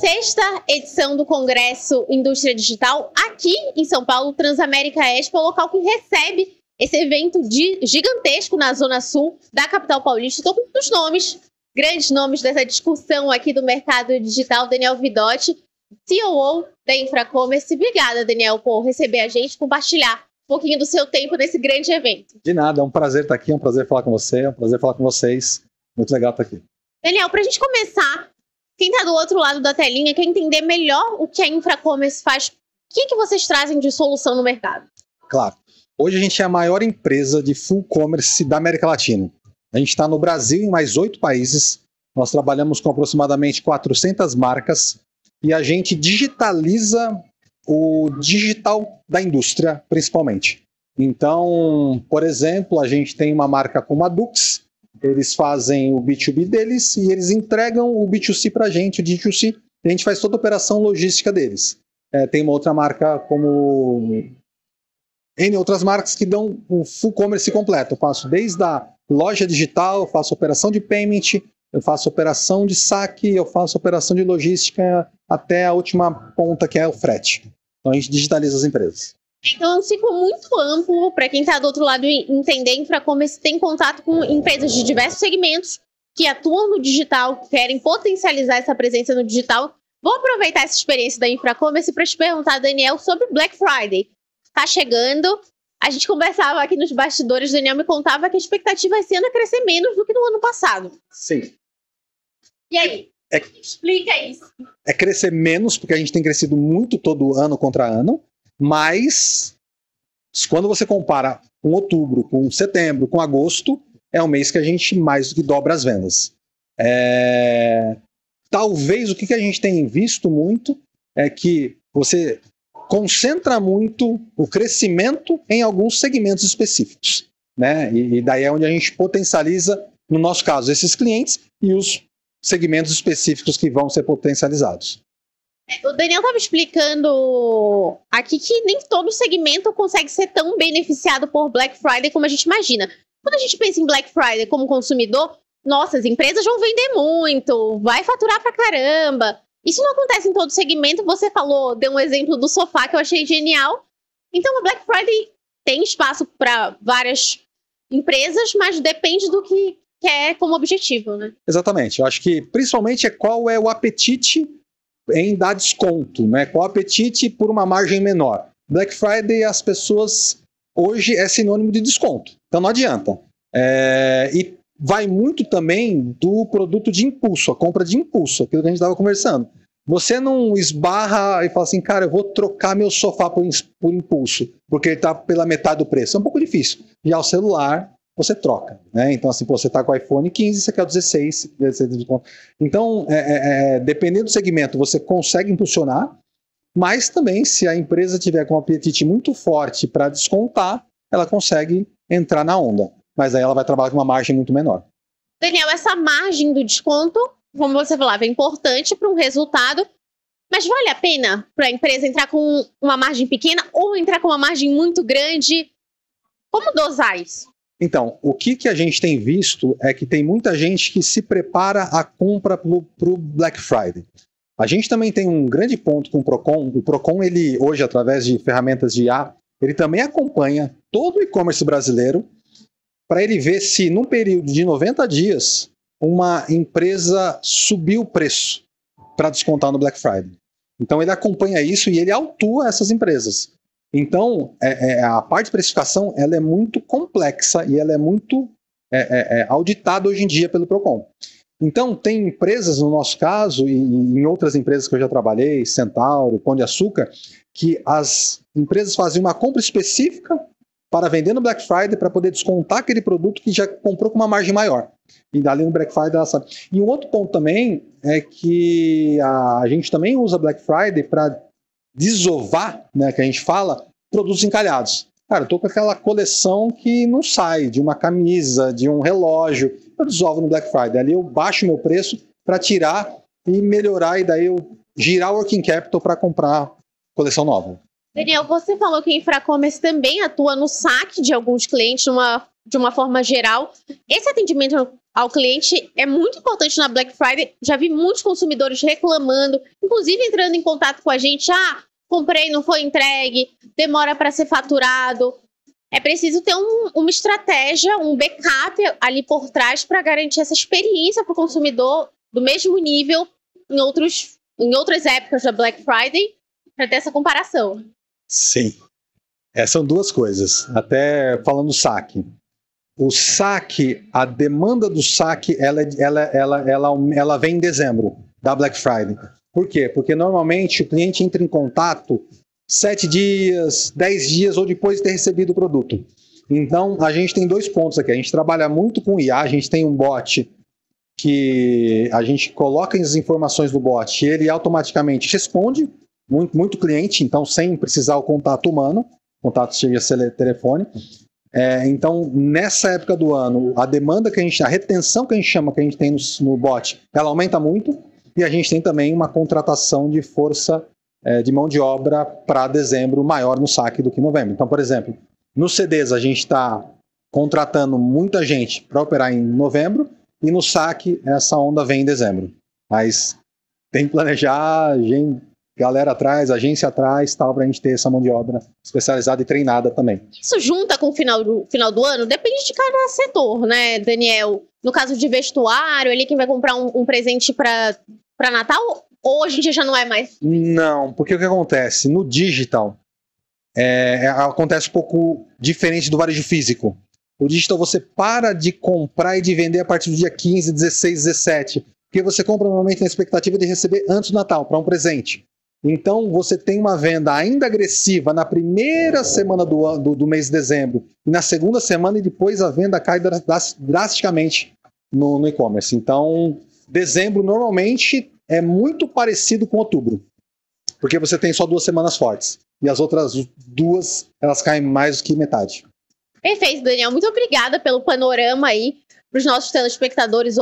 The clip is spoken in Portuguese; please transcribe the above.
sexta edição do Congresso Indústria Digital aqui em São Paulo, Transamérica Expo, local que recebe esse evento de, gigantesco na Zona Sul da capital paulista. Estou com dos nomes, grandes nomes dessa discussão aqui do mercado digital, Daniel Vidotti, CEO da Infracommerce. Obrigada, Daniel, por receber a gente, compartilhar um pouquinho do seu tempo nesse grande evento. De nada, é um prazer estar aqui, é um prazer falar com você, é um prazer falar com vocês. Muito legal estar aqui. Daniel, para a gente começar, quem está do outro lado da telinha quer entender melhor o que a Infracommerce faz. O que, que vocês trazem de solução no mercado? Claro. Hoje a gente é a maior empresa de full commerce da América Latina. A gente está no Brasil em mais oito países. Nós trabalhamos com aproximadamente 400 marcas e a gente digitaliza o digital da indústria, principalmente. Então, por exemplo, a gente tem uma marca como a Dux, eles fazem o B2B deles e eles entregam o B2C para a gente, o D2C, e a gente faz toda a operação logística deles. É, tem uma outra marca como N outras marcas que dão o full commerce completo. Eu faço desde a loja digital, eu faço operação de payment, eu faço operação de saque, eu faço operação de logística até a última ponta que é o frete. Então a gente digitaliza as empresas. Então, ficou muito amplo para quem está do outro lado entender infracommerce, tem contato com empresas de diversos segmentos que atuam no digital, querem potencializar essa presença no digital. Vou aproveitar essa experiência da Infracommerce para te perguntar, Daniel, sobre Black Friday. Está chegando. A gente conversava aqui nos bastidores, o Daniel me contava que a expectativa esse ano é crescer menos do que no ano passado. Sim. E aí? É, Explica isso. É crescer menos, porque a gente tem crescido muito todo ano contra ano, mas quando você compara com outubro, com setembro, com agosto, é o mês que a gente mais do que dobra as vendas. É... Talvez o que a gente tem visto muito é que você concentra muito o crescimento em alguns segmentos específicos. Né? E, daí é onde a gente potencializa, no nosso caso, esses clientes e os segmentos específicos que vão ser potencializados. O Daniel estava explicando aqui que nem todo segmento consegue ser tão beneficiado por Black Friday como a gente imagina. Quando a gente pensa em Black Friday como consumidor, nossa, as empresas vão vender muito, vai faturar pra caramba. Isso não acontece em todo segmento. Você falou, deu um exemplo do sofá que eu achei genial. Então, o Black Friday tem espaço para várias empresas, mas depende do que quer como objetivo, né? Exatamente. Eu acho que principalmente é qual é o apetite em dar desconto, né? O apetite por uma margem menor. Black Friday, as pessoas hoje é sinônimo de desconto. Então não adianta. É, e vai muito também do produto de impulso, a compra de impulso, aquilo que a gente estava conversando. Você não esbarra e fala assim, cara, eu vou trocar meu sofá por impulso, porque ele está pela metade do preço. É um pouco difícil. Já o celular, você troca. Né? Então, assim, pô, você está com o iPhone 15, você quer o 16. Então, é, é, é, dependendo do segmento, você consegue impulsionar, mas também, se a empresa tiver com um apetite muito forte para descontar, ela consegue entrar na onda mas aí ela vai trabalhar com uma margem muito menor. Daniel, essa margem do desconto, como você falava, é importante para um resultado, mas vale a pena para a empresa entrar com uma margem pequena ou entrar com uma margem muito grande? Como dosar isso? Então, o que, que a gente tem visto é que tem muita gente que se prepara a compra para o Black Friday. A gente também tem um grande ponto com o Procon. O Procon, ele hoje, através de ferramentas de IA, ele também acompanha todo o e-commerce brasileiro para ele ver se, num período de 90 dias, uma empresa subiu o preço para descontar no Black Friday. Então ele acompanha isso e ele autua essas empresas. Então é, é, a parte de precificação ela é muito complexa e ela é muito é, é, é auditada hoje em dia pelo Procon. Então tem empresas no nosso caso e em outras empresas que eu já trabalhei, Centauro, Pão de Açúcar, que as empresas fazem uma compra específica para vender no Black Friday para poder descontar aquele produto que já comprou com uma margem maior. E dali no Black Friday ela sabe. E um outro ponto também é que a gente também usa Black Friday para desovar, né, que a gente fala, produtos encalhados. Cara, eu tô com aquela coleção que não sai, de uma camisa, de um relógio. Eu desovo no Black Friday. Ali eu baixo meu preço para tirar e melhorar, e daí eu girar o working capital para comprar coleção nova. Daniel, você falou que a Infracommerce também atua no saque de alguns clientes uma, de uma forma geral. Esse atendimento ao cliente é muito importante na Black Friday. Já vi muitos consumidores reclamando, inclusive entrando em contato com a gente. Ah, comprei, não foi entregue, demora para ser faturado. É preciso ter um, uma estratégia, um backup ali por trás para garantir essa experiência para o consumidor do mesmo nível em, outros, em outras épocas da Black Friday, para ter essa comparação. Sim. É, são duas coisas. Até falando do saque. O saque, a demanda do saque, ela, ela, ela, ela, ela vem em dezembro, da Black Friday. Por quê? Porque normalmente o cliente entra em contato sete dias, dez dias ou depois de ter recebido o produto. Então, a gente tem dois pontos aqui. A gente trabalha muito com IA, a gente tem um bot que a gente coloca as informações do bot e ele automaticamente responde, muito, muito cliente, então sem precisar o contato humano, contato seja telefone. É, então, nessa época do ano, a demanda que a gente, a retenção que a gente chama, que a gente tem no, no bot, ela aumenta muito, e a gente tem também uma contratação de força é, de mão de obra para dezembro maior no saque do que novembro. Então, por exemplo, nos CDs a gente está contratando muita gente para operar em novembro, e no saque essa onda vem em dezembro. Mas tem que planejar, gente, galera atrás, agência atrás, tal, para a gente ter essa mão de obra especializada e treinada também. Isso junta com o final do, final do ano? Depende de cada setor, né, Daniel? No caso de vestuário, ali quem vai comprar um, um presente para Natal, ou em dia já não é mais? Não, porque o que acontece? No digital, é, é, acontece um pouco diferente do varejo físico. O digital você para de comprar e de vender a partir do dia 15, 16, 17. Porque você compra normalmente na expectativa de receber antes do Natal, para um presente. Então você tem uma venda ainda agressiva na primeira semana do, do, do mês de dezembro e na segunda semana, e depois a venda cai drasticamente no, no e-commerce. Então, dezembro normalmente é muito parecido com outubro, porque você tem só duas semanas fortes e as outras duas elas caem mais do que metade. Perfeito, Daniel. Muito obrigada pelo panorama aí para os nossos telespectadores